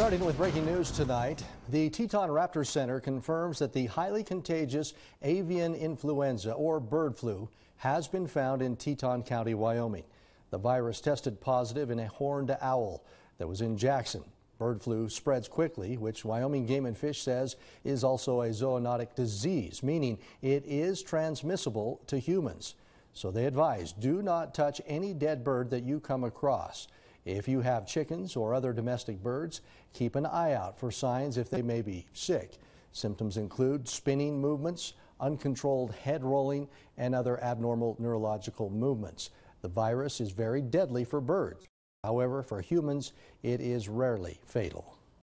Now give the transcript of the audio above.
Starting with breaking news tonight, the Teton Raptor Center confirms that the highly contagious avian influenza or bird flu has been found in Teton County, Wyoming. The virus tested positive in a horned owl that was in Jackson. Bird flu spreads quickly, which Wyoming Game and Fish says is also a zoonotic disease, meaning it is transmissible to humans. So they advise do not touch any dead bird that you come across. If you have chickens or other domestic birds, keep an eye out for signs if they may be sick. Symptoms include spinning movements, uncontrolled head rolling, and other abnormal neurological movements. The virus is very deadly for birds. However, for humans, it is rarely fatal.